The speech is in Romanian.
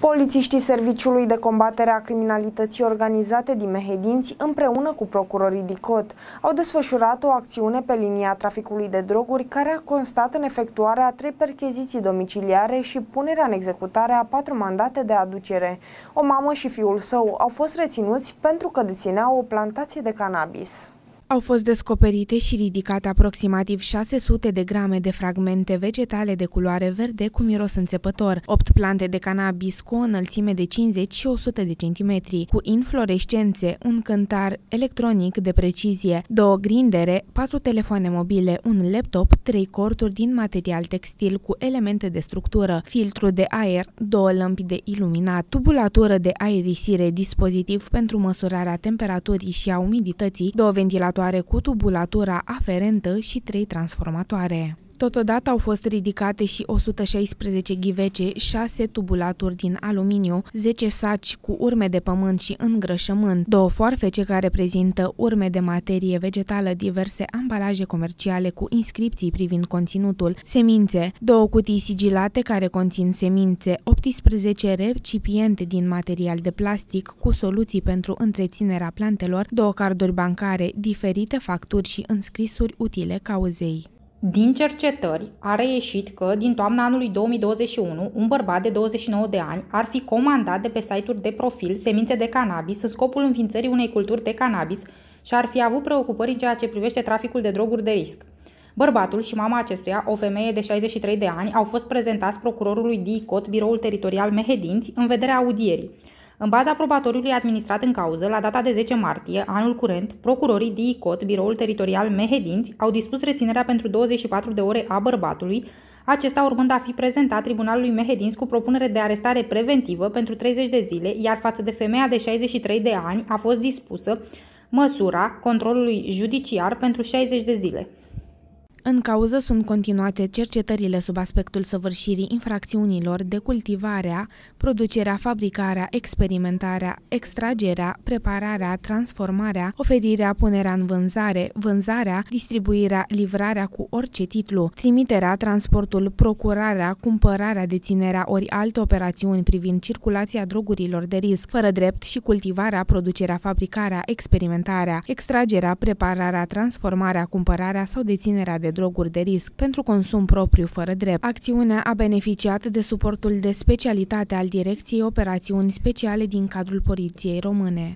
Polițiștii Serviciului de Combatere a Criminalității Organizate din Mehedinți, împreună cu procurorii DICOT, au desfășurat o acțiune pe linia traficului de droguri care a constat în efectuarea a trei percheziții domiciliare și punerea în executare a patru mandate de aducere. O mamă și fiul său au fost reținuți pentru că dețineau o plantație de cannabis. Au fost descoperite și ridicate aproximativ 600 de grame de fragmente vegetale de culoare verde cu miros înțepător, 8 plante de cannabis cu o înălțime de 50 și 100 de centimetri, cu inflorescențe, un cântar electronic de precizie, două grindere, patru telefoane mobile, un laptop, trei corturi din material textil cu elemente de structură, filtru de aer, două lămpi de iluminat, tubulatură de aerisire, dispozitiv pentru măsurarea temperaturii și a umidității, două ventilatoare generatoare cu tubulatura aferentă și trei transformatoare. Totodată au fost ridicate și 116 ghivece, 6 tubulaturi din aluminiu, 10 saci cu urme de pământ și îngrășământ, două foarfece care prezintă urme de materie vegetală, diverse ambalaje comerciale cu inscripții privind conținutul, semințe, două cutii sigilate care conțin semințe, 18 recipiente din material de plastic cu soluții pentru întreținerea plantelor, două carduri bancare, diferite facturi și înscrisuri utile cauzei. Din cercetări a reieșit că, din toamna anului 2021, un bărbat de 29 de ani ar fi comandat de pe site-uri de profil semințe de cannabis în scopul înființării unei culturi de cannabis și ar fi avut preocupări în ceea ce privește traficul de droguri de risc. Bărbatul și mama acestuia, o femeie de 63 de ani, au fost prezentați procurorului DICOT, biroul teritorial Mehedinți, în vederea audierii. În baza probatoriului administrat în cauză, la data de 10 martie, anul curent, procurorii DICOT, biroul teritorial Mehedinți, au dispus reținerea pentru 24 de ore a bărbatului, acesta urmând a fi prezentat tribunalului Mehedinți cu propunere de arestare preventivă pentru 30 de zile, iar față de femeia de 63 de ani a fost dispusă măsura controlului judiciar pentru 60 de zile. În cauză sunt continuate cercetările sub aspectul săvârșirii infracțiunilor de cultivarea, producerea, fabricarea, experimentarea, extragerea, prepararea, transformarea, oferirea, punerea în vânzare, vânzarea, distribuirea, livrarea cu orice titlu, trimiterea, transportul, procurarea, cumpărarea, deținerea ori alte operațiuni privind circulația drogurilor de risc, fără drept și cultivarea, producerea, fabricarea, experimentarea, extragerea, prepararea, transformarea, cumpărarea sau deținerea de droguri de risc pentru consum propriu fără drept. Acțiunea a beneficiat de suportul de specialitate al Direcției Operațiuni Speciale din cadrul Poliției Române.